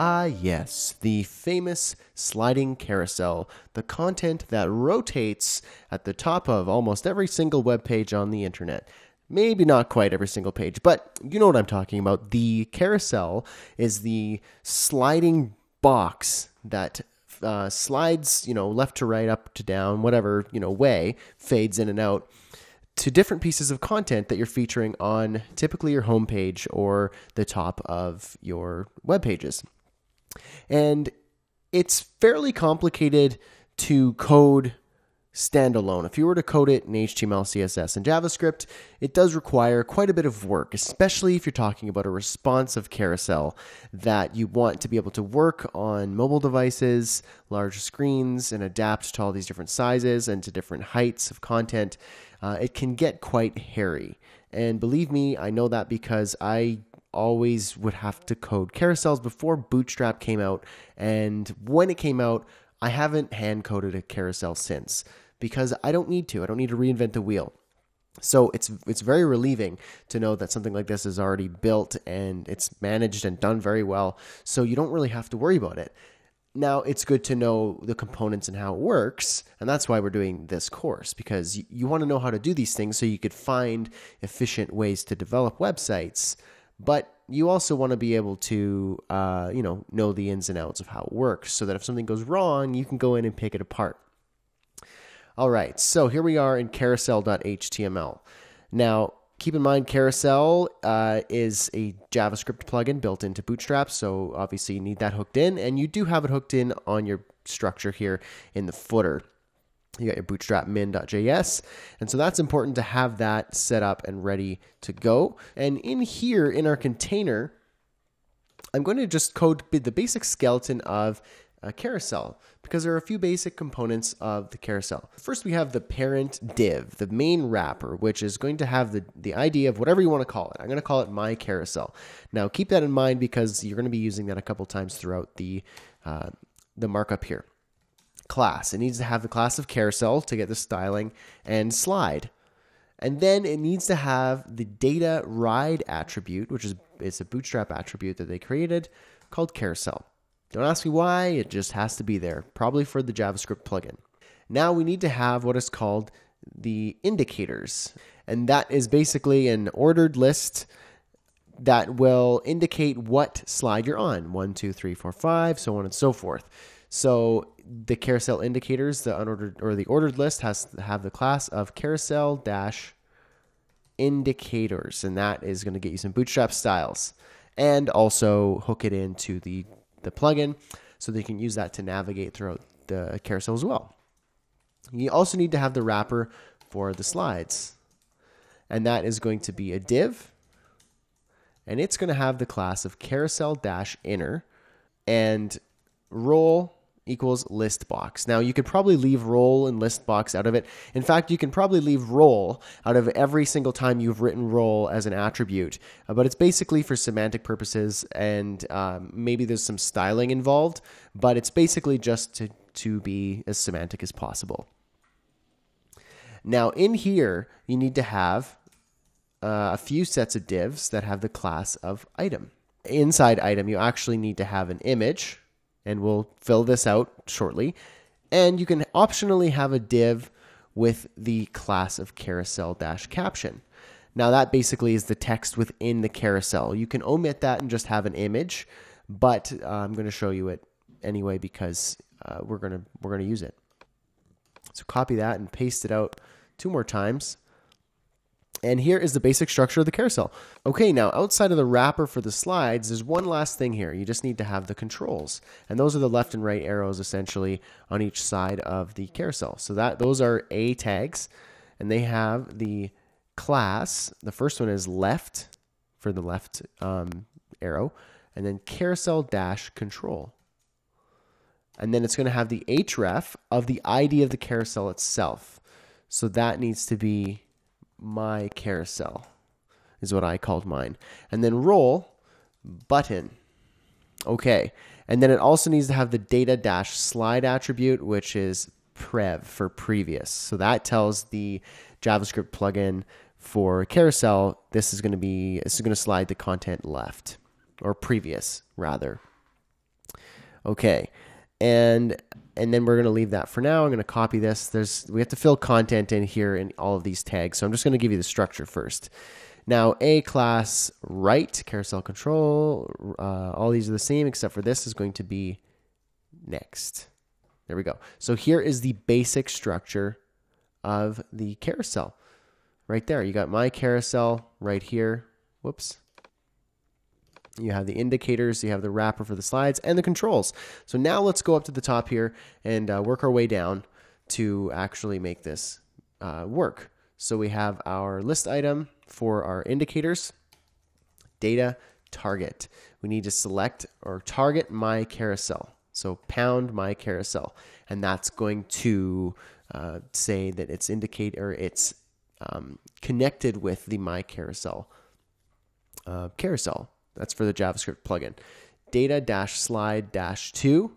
Ah, yes, the famous sliding carousel, the content that rotates at the top of almost every single web page on the internet. Maybe not quite every single page, but you know what I'm talking about. The carousel is the sliding box that uh, slides, you know, left to right, up to down, whatever, you know, way, fades in and out to different pieces of content that you're featuring on typically your homepage or the top of your web pages. And it's fairly complicated to code standalone. If you were to code it in HTML, CSS, and JavaScript, it does require quite a bit of work, especially if you're talking about a responsive carousel that you want to be able to work on mobile devices, large screens, and adapt to all these different sizes and to different heights of content. Uh, it can get quite hairy. And believe me, I know that because I always would have to code carousels before Bootstrap came out. And when it came out, I haven't hand coded a carousel since because I don't need to. I don't need to reinvent the wheel. So it's it's very relieving to know that something like this is already built and it's managed and done very well. So you don't really have to worry about it. Now it's good to know the components and how it works, and that's why we're doing this course because you, you want to know how to do these things so you could find efficient ways to develop websites. But you also want to be able to, uh, you know, know the ins and outs of how it works, so that if something goes wrong, you can go in and pick it apart. All right, so here we are in carousel.html. Now, keep in mind, Carousel uh, is a JavaScript plugin built into Bootstrap, so obviously you need that hooked in, and you do have it hooked in on your structure here in the footer. You got your bootstrap min.js. And so that's important to have that set up and ready to go. And in here in our container, I'm going to just code the basic skeleton of a carousel because there are a few basic components of the carousel. First, we have the parent div, the main wrapper, which is going to have the, the ID of whatever you want to call it. I'm going to call it my carousel. Now, keep that in mind because you're going to be using that a couple times throughout the, uh, the markup here. Class. It needs to have the class of carousel to get the styling and slide. And then it needs to have the data ride attribute, which is it's a bootstrap attribute that they created called carousel. Don't ask me why, it just has to be there, probably for the JavaScript plugin. Now we need to have what is called the indicators, and that is basically an ordered list that will indicate what slide you're on one, two, three, four, five, so on and so forth. So the carousel indicators, the unordered or the ordered list has to have the class of carousel dash indicators, and that is going to get you some bootstrap styles and also hook it into the the plugin so they can use that to navigate throughout the carousel as well. You also need to have the wrapper for the slides. And that is going to be a div. And it's going to have the class of carousel dash inner and role equals list box. Now you could probably leave role and list box out of it. In fact, you can probably leave role out of every single time you've written role as an attribute, uh, but it's basically for semantic purposes and um, maybe there's some styling involved, but it's basically just to, to be as semantic as possible. Now in here, you need to have uh, a few sets of divs that have the class of item. Inside item, you actually need to have an image, and we'll fill this out shortly. And you can optionally have a div with the class of carousel dash caption. Now that basically is the text within the carousel. You can omit that and just have an image, but uh, I'm going to show you it anyway because uh, we're going to we're going to use it. So copy that and paste it out two more times. And here is the basic structure of the carousel. Okay, now outside of the wrapper for the slides, there's one last thing here. You just need to have the controls. And those are the left and right arrows essentially on each side of the carousel. So that those are A tags and they have the class. The first one is left for the left um, arrow and then carousel dash control. And then it's going to have the href of the ID of the carousel itself. So that needs to be my carousel is what I called mine. And then role button. Okay. And then it also needs to have the data dash slide attribute, which is prev for previous. So that tells the JavaScript plugin for carousel, this is going to be, this is going to slide the content left or previous rather. Okay. And and then we're going to leave that for now. I'm going to copy this. There's we have to fill content in here in all of these tags. So I'm just going to give you the structure first. Now, A class right, carousel control, uh, all these are the same except for this is going to be next. There we go. So here is the basic structure of the carousel right there. You got my carousel right here. Whoops. You have the indicators, you have the wrapper for the slides, and the controls. So now let's go up to the top here and uh, work our way down to actually make this uh, work. So we have our list item for our indicators, data, target. We need to select or target my carousel. So pound my carousel, and that's going to uh, say that it's indicate or it's um, connected with the my carousel uh, carousel. That's for the JavaScript plugin. Data dash slide dash two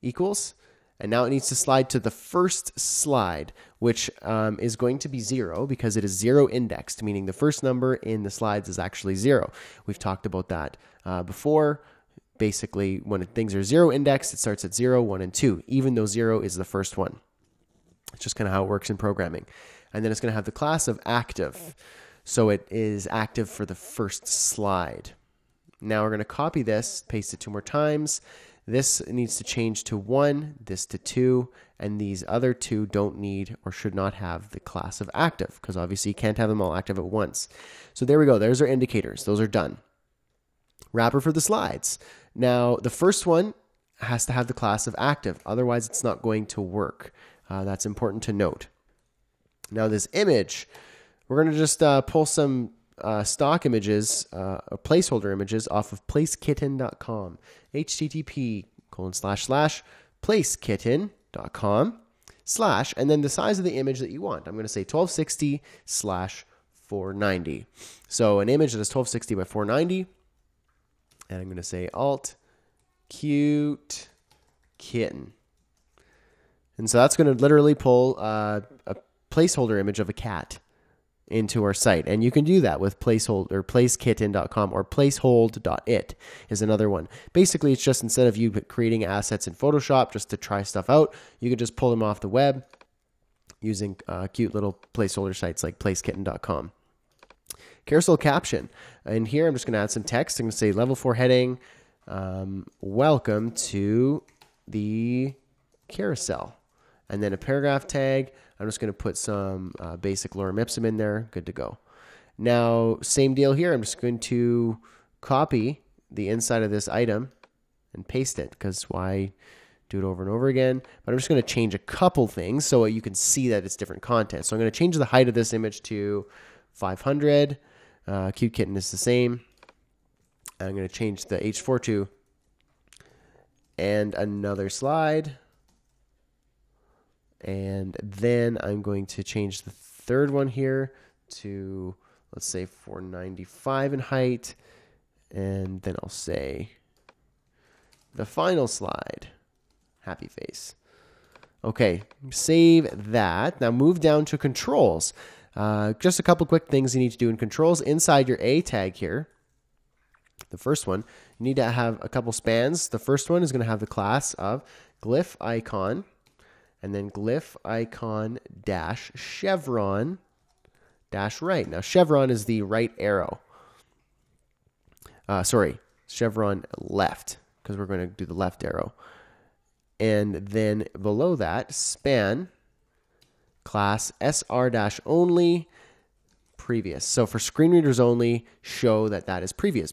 equals, and now it needs to slide to the first slide, which um, is going to be zero because it is zero indexed, meaning the first number in the slides is actually zero. We've talked about that uh, before. Basically, when things are zero indexed, it starts at zero, one, and two, even though zero is the first one. It's just kind of how it works in programming. And then it's going to have the class of active. So it is active for the first slide. Now we're going to copy this, paste it two more times. This needs to change to one, this to two, and these other two don't need or should not have the class of active because obviously you can't have them all active at once. So there we go. There's our indicators. Those are done. Wrapper for the slides. Now the first one has to have the class of active. Otherwise it's not going to work. Uh, that's important to note. Now this image, we're going to just uh, pull some uh, stock images, uh, or placeholder images off of placekitten.com. HTTP colon slash slash placekitten.com slash, and then the size of the image that you want. I'm going to say 1260 slash 490. So an image that is 1260 by 490. And I'm going to say alt cute kitten. And so that's going to literally pull uh, a placeholder image of a cat into our site. And you can do that with placehold or placekitten.com or placehold.it is another one. Basically, it's just instead of you creating assets in Photoshop just to try stuff out, you can just pull them off the web using uh, cute little placeholder sites like placekitten.com. Carousel caption. And here I'm just going to add some text. I'm going to say level 4 heading. Um, welcome to the carousel. And then a paragraph tag. I'm just going to put some uh, basic lorem ipsum in there. Good to go. Now, same deal here. I'm just going to copy the inside of this item and paste it because why do it over and over again? But I'm just going to change a couple things so you can see that it's different content. So I'm going to change the height of this image to 500. Uh, Cute Kitten is the same. I'm going to change the H4 to and another slide. And then I'm going to change the third one here to, let's say 495 in height. And then I'll say the final slide, happy face. Okay, save that. Now move down to controls. Uh, just a couple quick things you need to do in controls. Inside your A tag here, the first one, you need to have a couple spans. The first one is going to have the class of glyphicon and then glyphicon dash chevron dash right. Now, chevron is the right arrow. Uh, sorry, chevron left, because we're going to do the left arrow. And then below that, span class SR dash only previous. So for screen readers only, show that that is previous.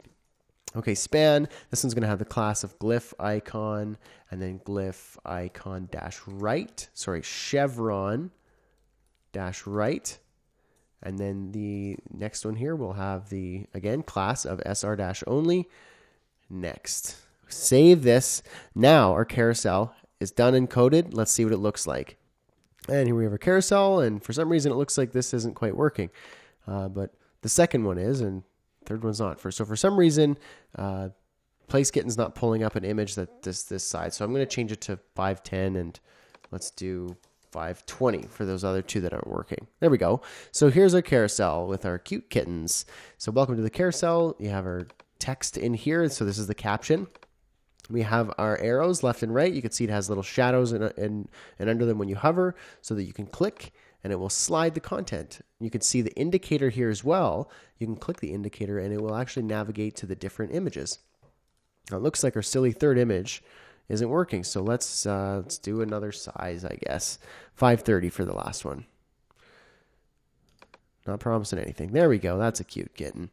Okay, span, this one's going to have the class of glyphicon and then glyphicon dash right. Sorry, chevron dash right. And then the next one here will have the, again, class of SR dash only. Next. Save this. Now our carousel is done and coded. Let's see what it looks like. And here we have our carousel, and for some reason it looks like this isn't quite working. Uh, but the second one is, and third one's not. For so for some reason, uh, Placekitten's not pulling up an image that this this side. So I'm going to change it to 510 and let's do 520 for those other two that aren't working. There we go. So here's our carousel with our cute kittens. So welcome to the carousel. You have our text in here. So this is the caption. We have our arrows left and right. You can see it has little shadows and, and, and under them when you hover so that you can click and it will slide the content. You can see the indicator here as well. You can click the indicator and it will actually navigate to the different images. Now it looks like our silly third image isn't working. So let's uh, let's do another size, I guess. 530 for the last one. Not promising anything. There we go. That's a cute kitten.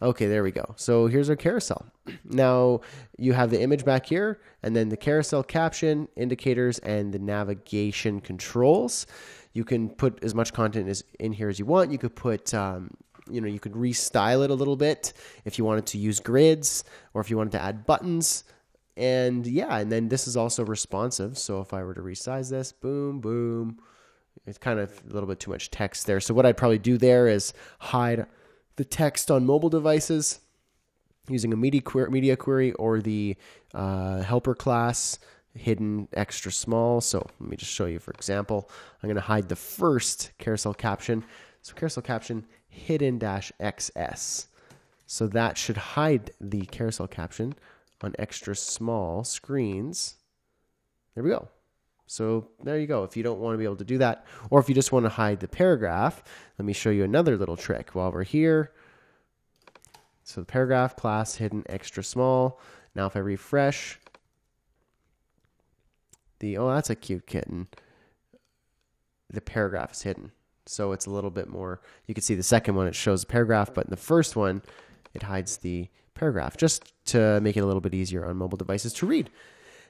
Okay, there we go. So here's our carousel. Now you have the image back here, and then the carousel caption, indicators, and the navigation controls. You can put as much content as in here as you want. You could put, um, you know, you could restyle it a little bit if you wanted to use grids or if you wanted to add buttons. And yeah, and then this is also responsive. So if I were to resize this, boom, boom, it's kind of a little bit too much text there. So what I'd probably do there is hide the text on mobile devices using a media query, media query or the uh, helper class hidden extra small. So let me just show you, for example, I'm going to hide the first carousel caption. So carousel caption hidden dash XS. So that should hide the carousel caption on extra small screens. There we go. So there you go. If you don't want to be able to do that, or if you just want to hide the paragraph, let me show you another little trick while we're here. So the paragraph class hidden extra small. Now if I refresh, the, oh, that's a cute kitten. The paragraph is hidden. So it's a little bit more, you can see the second one, it shows the paragraph, but in the first one, it hides the paragraph just to make it a little bit easier on mobile devices to read.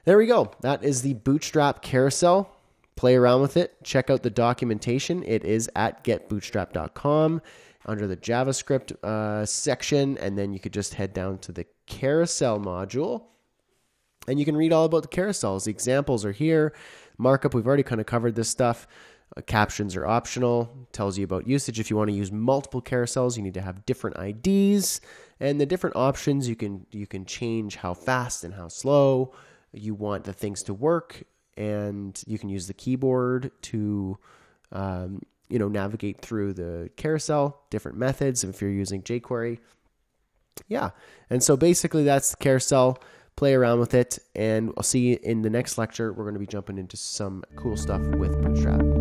There we go. That is the Bootstrap carousel. Play around with it. Check out the documentation. It is at getbootstrap.com under the JavaScript uh, section, and then you could just head down to the carousel module and you can read all about the carousels. The examples are here. Markup, we've already kind of covered this stuff. Uh, captions are optional. Tells you about usage. If you want to use multiple carousels, you need to have different IDs and the different options. You can you can change how fast and how slow you want the things to work, and you can use the keyboard to um, you know navigate through the carousel. Different methods if you're using jQuery. Yeah, and so basically that's the carousel play around with it, and I'll see you in the next lecture. We're going to be jumping into some cool stuff with Bootstrap.